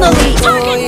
finally. Target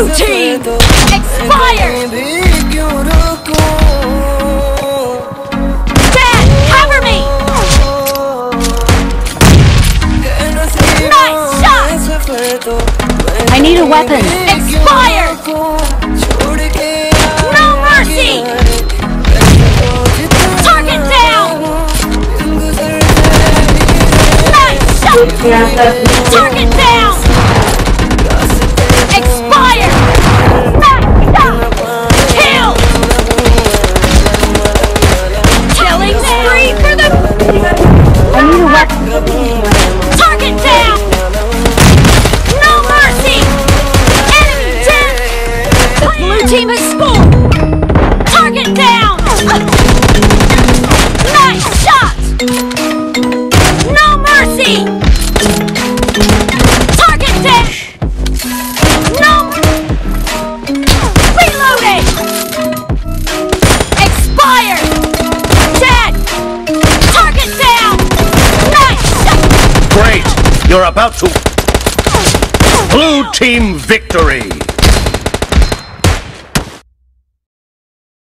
Blue team expired! Dad, cover me! Nice shot! I need a weapon. Expired! No mercy! Target down! Nice shot! Target down! Bhagavan You're about to... Blue team victory!